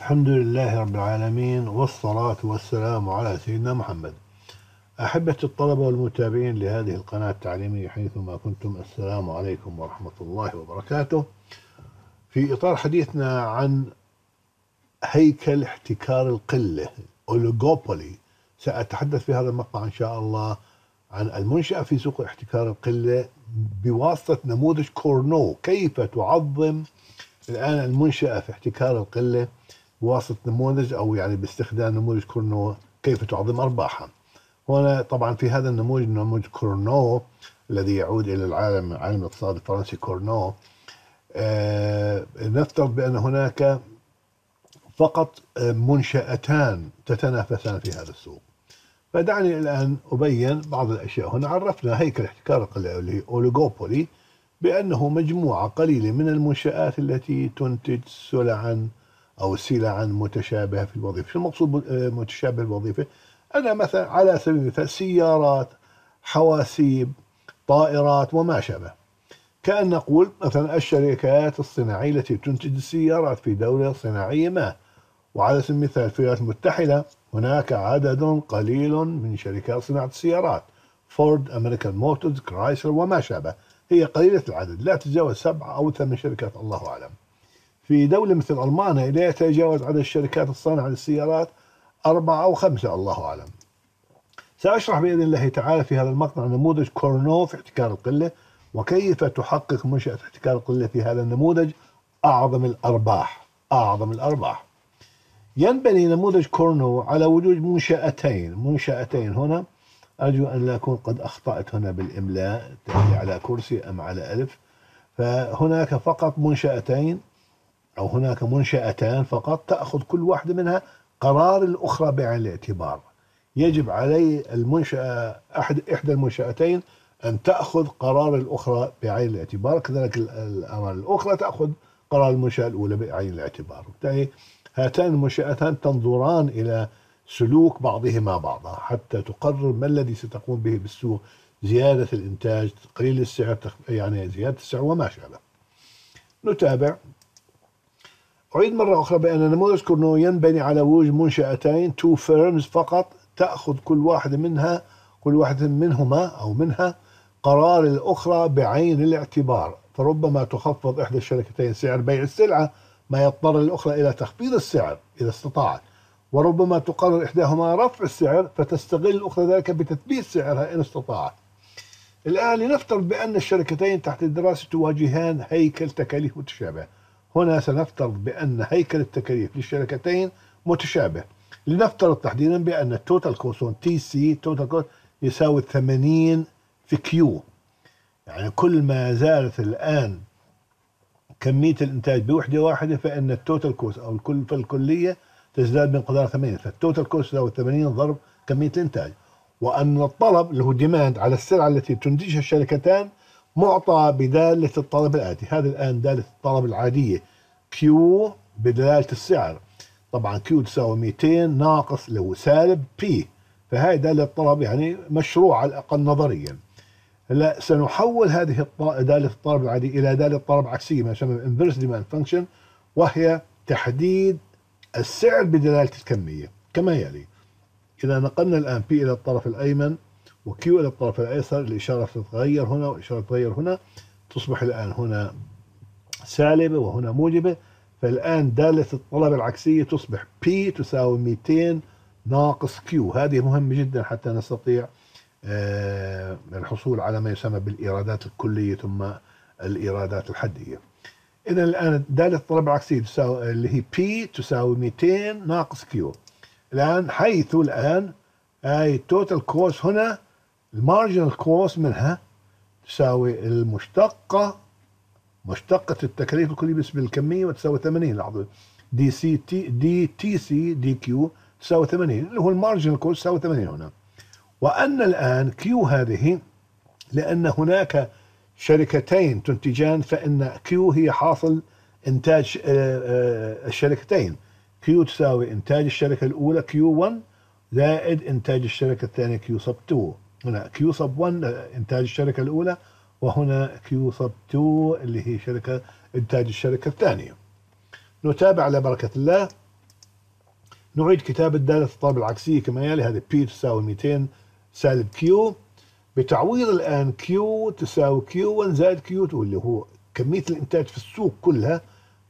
الحمد لله رب العالمين والصلاة والسلام على سيدنا محمد. أحبة الطلبة والمتابعين لهذه القناة التعليمية حيثما كنتم السلام عليكم ورحمة الله وبركاته. في إطار حديثنا عن هيكل احتكار القلة أوليغوبولي. سأتحدث في هذا المقطع إن شاء الله عن المنشأة في سوق احتكار القلة بواسطة نموذج كورنو. كيف تعظم الآن المنشأة في احتكار القلة؟ بواسطة نموذج أو يعني باستخدام نموذج كورنو كيف تعظم أرباحها هنا طبعا في هذا النموذج نموذج كورنو الذي يعود إلى العالم عالم الاقتصاد الفرنسي كورنو. آه نفترض بأن هناك فقط منشأتان تتنافسان في هذا السوق. فدعني الآن أبين بعض الأشياء. هنا عرفنا هيكل احتكار أوليغوبولي بأنه مجموعة قليلة من المنشآت التي تنتج سلعا أو سلعا متشابهة في الوظيفة. شو المقصود متشابه الوظيفة؟ أنا مثلا على سبيل المثال سيارات حواسيب طائرات وما شابه. كأن نقول مثلا الشركات الصناعية التي تنتج السيارات في دولة صناعية ما. وعلى سبيل المثال في الولايات المتحدة هناك عدد قليل من شركات صناعة السيارات. فورد American Motors كرايسلر وما شابه. هي قليلة العدد لا تتجاوز سبعة أو ثمان شركات الله أعلم. في دولة مثل ألمانيا لا يتجاوز عدد الشركات الصانعة للسيارات أربعة أو خمسة الله أعلم. سأشرح بإذن الله تعالى في هذا المقطع نموذج كورنو في احتكار القلة وكيف تحقق منشأة احتكار القلة في هذا النموذج؟ أعظم الأرباح أعظم الأرباح. ينبني نموذج كورنو على وجود منشأتين منشأتين هنا. أرجو أن لا أكون قد أخطأت هنا بالإملاء على كرسي أم على ألف. فهناك فقط منشأتين. أو هناك منشأتان فقط تأخذ كل واحدة منها قرار الأخرى بعين الاعتبار يجب علي المنشأة أحد إحدى المنشأتين أن تأخذ قرار الأخرى بعين الاعتبار. كذلك الأمر الأخرى تأخذ قرار المنشأة الأولى بعين الاعتبار. بالتالي هاتان المنشأتان تنظران إلى سلوك بعضهما بعضا حتى تقرر ما الذي ستقوم به بالسوق. زيادة الإنتاج تقليل السعر يعني زيادة السعر وما شابه. نتابع. أعيد مرة أخرى بأن نموذج كورنو ينبني على وجود منشأتين two firms فقط تأخذ كل واحدة منها كل واحدة منهما أو منها قرار الأخرى بعين الاعتبار. فربما تخفض إحدى الشركتين سعر بيع السلعة ما يضطر الأخرى إلى تخفيض السعر إذا استطاعت. وربما تقرر إحداهما رفع السعر فتستغل الأخرى ذلك بتثبيت سعرها إن استطاعت. الآن لنفترض بأن الشركتين تحت الدراسة تواجهان هيكل تكاليف متشابه هنا سنفترض بأن هيكل التكاليف للشركتين متشابه. لنفترض تحديدا بأن ال total cost TC total cost يساوي 80 في Q يعني كل ما زادت الآن كمية الإنتاج بوحدة واحدة فإن ال total cost أو الكلفة الكلية تزداد بمقدار 80 فال total cost يساوي 80 ضرب كمية الإنتاج. وأن الطلب اللي هو demand على السلعة التي تنتجها الشركتان معطى بدالة الطلب الآتي. هذا الآن دالة الطلب العادية. Q بدلالة السعر. طبعا Q تساوي 200 ناقص اللي هو سالب P فهي دالة الطلب يعني مشروع على الأقل نظريا. هلا سنحول هذه دالة الطلب العادية إلى دالة طلب عكسية ما يسمى inverse demand function وهي تحديد السعر بدلالة الكمية. كما يلي. إذا نقلنا الآن بي إلى الطرف الأيمن. وكيو إلى الطرف الأيسر الإشارة تتغير هنا والإشارة تتغير هنا. تصبح الآن هنا سالبة وهنا موجبة. فالآن دالة الطلب العكسية تصبح بي تساوي 200 ناقص Q هذه مهمة جدا حتى نستطيع آه، الحصول على ما يسمى بالإيرادات الكلية ثم الإيرادات الحدية. إذا الآن دالة الطلب العكسية تساوي اللي هي P تساوي 200 ناقص Q الآن حيث الآن هاي ال total cost هنا ال marginal cost منها تساوي المشتقة مشتقة التكاليف الكلية بالنسبة للكمية وتساوي 80 لاحظوا d CT d TC d Q تساوي 80 اللي هو ال marginal cost تساوي 80 هنا. وأن الآن Q هذه لأن هناك شركتين تنتجان فإن Q هي حاصل إنتاج الشركتين. Q تساوي إنتاج الشركة الأولى Q 1 زائد إنتاج الشركة الثانية Q sub 2 هنا Q sub 1 إنتاج الشركة الأولى وهنا Q sub 2 اللي هي شركة إنتاج الشركة الثانية. نتابع على بركة الله. نعيد كتابة دالة الطلب العكسية كما يلي هذه P تساوي 200 سالب Q. بتعويض الآن Q تساوي Q1 زائد Q2 اللي هو كمية الإنتاج في السوق كلها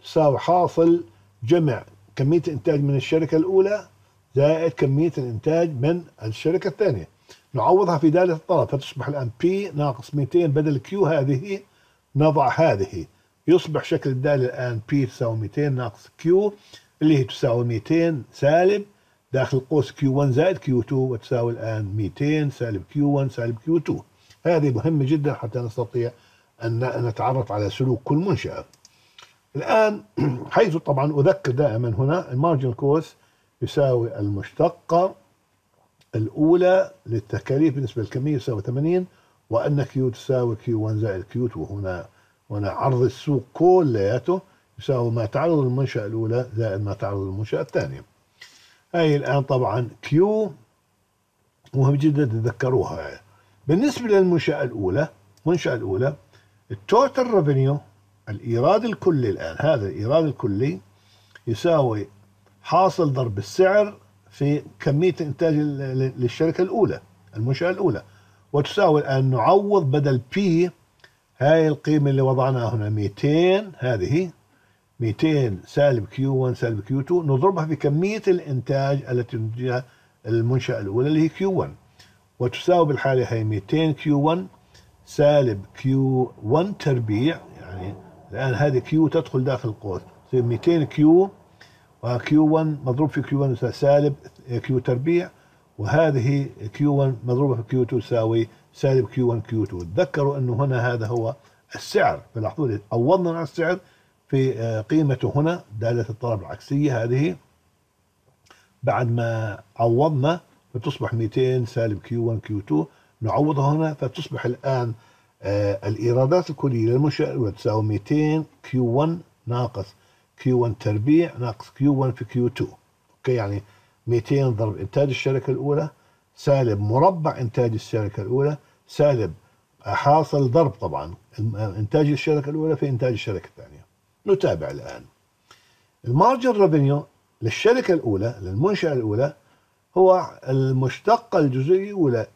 تساوي حاصل جمع كمية الإنتاج من الشركة الأولى زائد كمية الإنتاج من الشركة الثانية. نعوضها في دالة الطلب. فتصبح الآن P ناقص 200 بدل Q. هذه نضع هذه. يصبح شكل الدالة الآن P تساوي 200 ناقص Q اللي هي تساوي 200 سالب. داخل قوس Q1 زائد Q2 وتساوي الآن 200 سالب Q1 سالب Q2 هذه مهمة جدا حتى نستطيع أن نتعرف على سلوك كل منشأة. الآن حيث طبعا أذكر دائما هنا ال marginal cost يساوي المشتقة الأولى للتكاليف بالنسبة للكمية يساوي 80 وأن Q تساوي Q 1 زائد Q 2 هنا هنا عرض السوق كلياته يساوي ما تعرض المنشأة الأولى زائد ما تعرض المنشأة الثانية. هاي الآن طبعا Q مهم جدا تتذكروها. بالنسبة للمنشأة الأولى المنشأة الأولى ال total revenue الإيراد الكلي الآن هذا الإيراد الكلي يساوي حاصل ضرب السعر في كمية إنتاج للشركة الأولى المنشأة الأولى. وتساوي الآن نعوض بدل P هاي القيمة اللي وضعناها هنا 200 هذه 200 سالب Q 1 سالب Q 2 نضربها في كمية الإنتاج التي تنتجها المنشأة الأولى اللي هي Q 1 وتساوي بالحالة هي 200 Q 1 سالب Q 1 تربيع يعني الآن هذه Q تدخل داخل القوس تصير 200 Q و Q 1 مضروب في Q 1 يساوي سالب Q تربيع وهذه Q 1 مضروبة في Q 2 تساوي سالب Q 1 Q 2 تذكروا إنه هنا هذا هو السعر فلاحظوا عوضنا عن السعر في آه، قيمته هنا دالة الطلب العكسية هذه. بعد ما عوضنا فتصبح 200 سالب Q 1 Q 2 نعوضها هنا فتصبح الآن آه الإيرادات الكلية للمنشأة تساوي 200 Q 1 ناقص. Q 1 تربيع ناقص Q 1 في Q 2 okay يعني 200 ضرب إنتاج الشركة الأولى سالب مربع إنتاج الشركة الأولى سالب حاصل ضرب طبعا إنتاج الشركة الأولى في إنتاج الشركة الثانية. نتابع الآن. ال marginal revenue للشركة الأولى للمنشأة الأولى هو المشتقه الجزئيه الاولى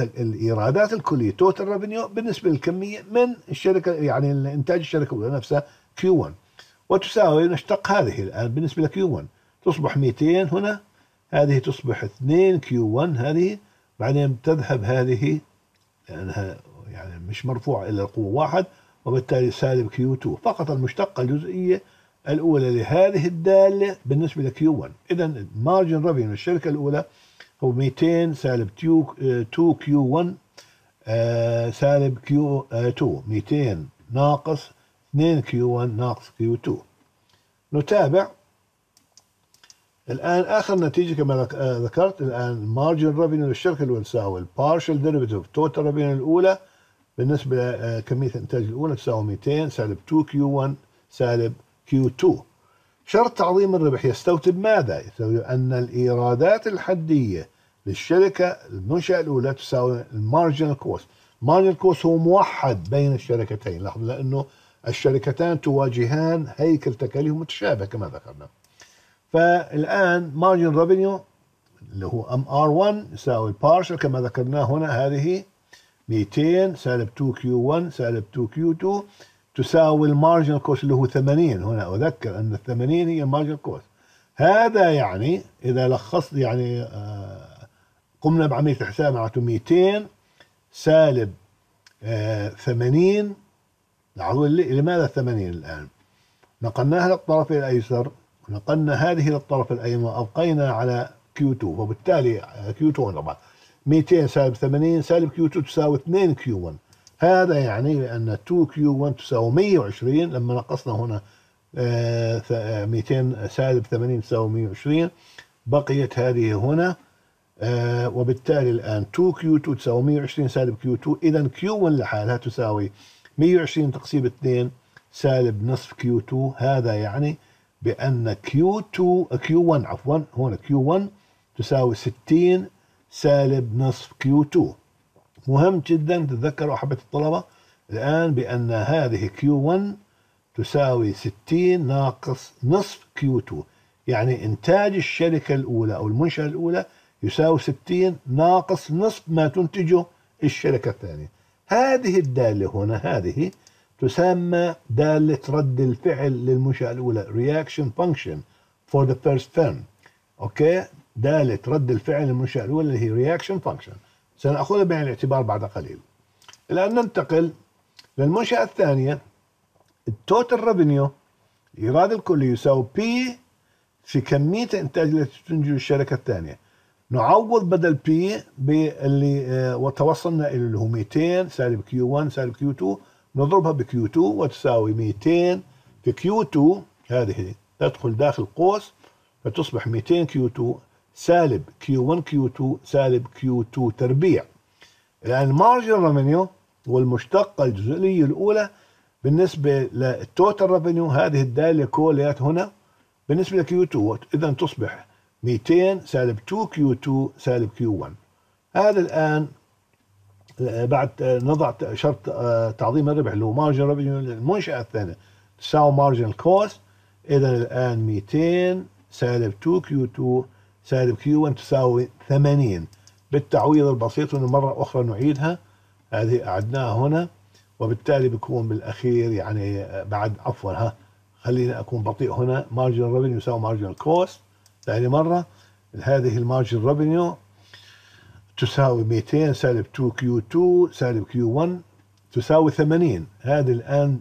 الإيرادات الكلية total revenue بالنسبة للكمية من الشركة يعني إنتاج الشركة الأولى نفسها Q 1 وتساوي نشتق هذه الآن بالنسبة ل Q 1 تصبح 200 هنا هذه تصبح 2 Q 1 هذه بعدين تذهب هذه لأنها يعني مش مرفوعة إلى القوة واحد وبالتالي سالب Q 2 فقط المشتقة الجزئية الأولى لهذه الدالة بالنسبة ل Q 1 إذا ال marginal revenue الشركة الأولى هو 200 سالب 2 Q 1 سالب Q 2 200 ناقص 2 Q 1 ناقص Q 2 نتابع. الآن آخر نتيجة كما آه، ذكرت. الآن marginal revenue للشركة الأولى تساوي ال partial derivative total revenue الأولى بالنسبة لكمية الإنتاج الأولى تساوي 200 سالب 2 Q 1 سالب Q 2 شرط تعظيم الربح يستوجب ماذا؟ يستوجب أن الإيرادات الحدية للشركة المنشأة الأولى تساوي ال marginal cost ال marginal cost هو موحد بين الشركتين. لاحظوا لأنه الشركتان تواجهان هيكل تكاليف متشابه كما ذكرنا. فالآن marginal revenue اللي هو MR 1 يساوي partial كما ذكرناه هنا هذه 200 سالب 2 Q 1 سالب 2 Q 2 تساوي ال marginal cost اللي هو 80 هنا أذكر أن ال 80 هي ال marginal cost. هذا يعني إذا لخصت يعني آه قمنا بعملية الحساب معناته 200 سالب آه 80 لاحظوا لماذا 80 الآن؟ نقلناها للطرف الأيسر ونقلنا هذه للطرف الأيمن وأبقينا على Q2 وبالتالي Q2 طبعا 200 سالب 80 سالب Q2 تساوي 2 Q1 هذا يعني بأن 2 Q1 تساوي 120 لما نقصنا هنا 200 آه، سالب 80 تساوي 120 بقيت هذه هنا آه وبالتالي الآن 2 Q2 تساوي 120 سالب Q2 إذا Q1 لحالها تساوي 120 تقسيم 2 سالب نصف Q 2 هذا يعني بأن Q 2 Q 1 عفوا هنا Q 1 تساوي 60 سالب نصف Q 2 مهم جدا تتذكروا أحبة الطلبة الآن بأن هذه Q 1 تساوي 60 ناقص نصف Q 2 يعني إنتاج الشركة الأولى أو المنشأة الأولى يساوي 60 ناقص نصف ما تنتجه الشركة الثانية. هذه الدالة هنا هذه تسمى دالة رد الفعل للمنشأة الأولى reaction function for the first firm okay؟ دالة رد الفعل للمنشأة الأولى اللي هي reaction function. سنأخذها بعين الاعتبار بعد قليل. الآن ننتقل للمنشأة الثانية. ال total revenue الإيراد الكلي يساوي P في كمية الإنتاج التي تنتج الشركة الثانية. نعوض بدل P باللي آه، وتوصلنا إلى اللي هو 200 سالب Q 1 سالب Q 2 نضربها ب Q 2 وتساوي 200 في Q 2 هذه تدخل داخل قوس فتصبح 200 Q 2 سالب Q 1 Q 2 سالب Q 2 تربيع. الآن ال marginal revenue هو المشتقة الجزئية الأولى بالنسبة لل total revenue هذه الدالة كلها هنا. بالنسبة ل Q 2 اذا تصبح 200 سالب 2 Q 2 سالب Q 1 هذا الآن آه، بعد آه، نضع شرط آه، تعظيم الربح اللي هو marginal revenue للمنشأة الثانية تساوي marginal cost إذا الآن 200 سالب 2 Q 2 سالب Q 1 تساوي 80 بالتعويض البسيط مرة أخرى نعيدها. هذه أعدناها هنا. وبالتالي بيكون بالأخير يعني بعد عفوا ها خليني أكون بطيء هنا. marginal revenue يساوي marginal cost ثاني مرة هذه ال marginal revenue تساوي 200 سالب 2 Q 2 سالب Q 1 تساوي 80 هذه الآن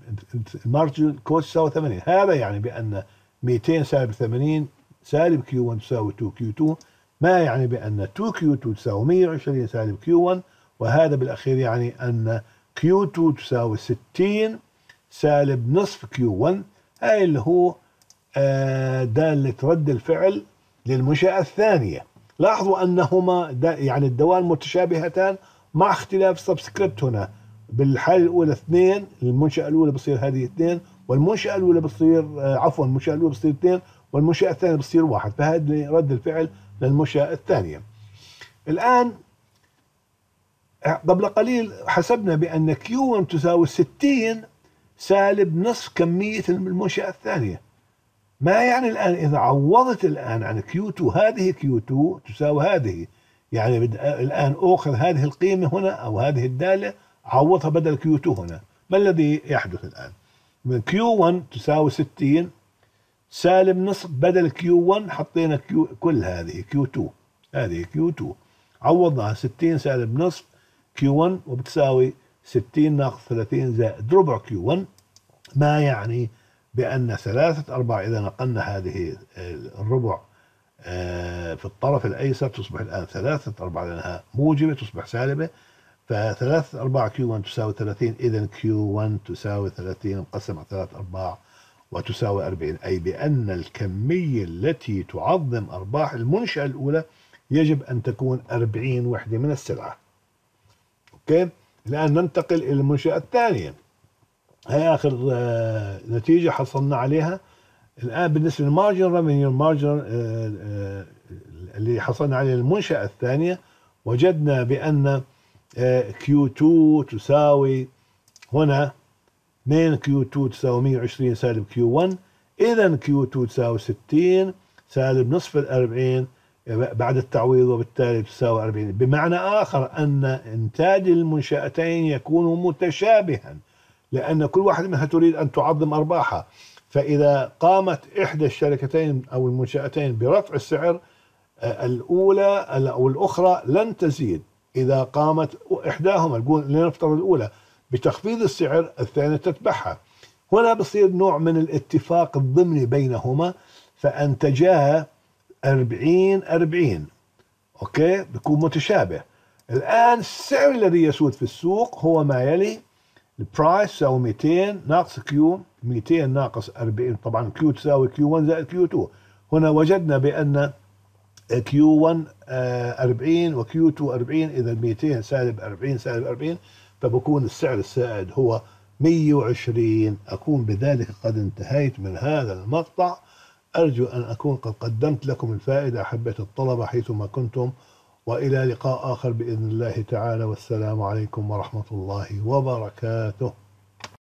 ال marginal cost تساوي 80 هذا يعني بأن 200 سالب 80 سالب Q 1 تساوي 2 Q 2 ما يعني بأن 2 Q 2 تساوي 120 سالب Q 1 وهذا بالأخير يعني أن Q 2 تساوي 60 سالب نصف Q 1 هاي اللي هو دالة رد الفعل للمنشأة الثانية. لاحظوا أنهما يعني الدوال متشابهتان مع اختلاف subscript هنا. بالحالة الأولى اثنين المنشأة الأولى بصير هذه اثنين والمنشأة الأولى بتصير آه، عفوا المنشأة الأولى بتصير اثنين والمنشأة الثانية بتصير واحد. فهذا رد الفعل للمنشأة الثانية. الآن قبل قليل حسبنا بأن Q تساوي 60 سالب نصف كمية المنشأة الثانية. ما يعني الآن إذا عوضت الآن عن Q2 هذه Q2 تساوي هذه. يعني الآن أخذ هذه القيمة هنا أو هذه الدالة عوضها بدل Q2 هنا. ما الذي يحدث الآن؟ من Q1 تساوي 60 سالب نصف بدل Q1 حطينا Q كل هذه Q2 هذه Q2 عوضناها 60 سالب نصف Q1 وبتساوي 60 ناقص 30 زائد ربع Q1 ما يعني بأن ثلاثة أرباع إذا نقلنا هذه الربع آه، في الطرف الأيسر تصبح الآن ثلاثة أرباع لأنها موجبة تصبح سالبة. فثلاثة أرباع Q 1 تساوي 30 إذا Q 1 تساوي 30 مقسم على ثلاثة أرباع وتساوي 40 أي بأن الكمية التي تعظم أرباح المنشأة الأولى يجب أن تكون 40 وحدة من السلعة. okay؟ الآن ننتقل إلى المنشأة الثانية. هي آخر آه، نتيجة حصلنا عليها. الآن بالنسبة لل marginal revenue ال marginal اللي حصلنا عليه المنشأة الثانية وجدنا بأن Q آه، 2 تساوي هنا 2 Q 2 تساوي 120 سالب Q 1 اذا Q 2 تساوي 60 سالب نصف ال 40 آه، بعد التعويض وبالتالي تساوي 40 بمعنى آخر أن إنتاج المنشأتين يكون متشابها. لأن كل واحد منها تريد أن تعظم أرباحها. فإذا قامت إحدى الشركتين أو المنشأتين برفع السعر آه، الأولى أو الأخرى لن تزيد. إذا قامت إحداهما لنفترض الأولى بتخفيض السعر الثانية تتبعها. هنا بصير نوع من الاتفاق الضمني بينهما فأنتجا 40 40 أوكي؟ بيكون متشابه. الآن السعر الذي يسود في السوق هو ما يلي ال price تساوي 200 ناقص Q 200 ناقص 40 طبعا Q تساوي Q 1 زائد Q 2 هنا وجدنا بأن Q 1 40 و Q 2 40 إذا 200 سالب 40 سالب 40 فبكون السعر السائد هو 120 أكون بذلك قد انتهيت من هذا المقطع. أرجو أن أكون قد قدمت لكم الفائدة احبه الطلبه حيثما كنتم. وإلى لقاء آخر بإذن الله تعالى والسلام عليكم ورحمة الله وبركاته.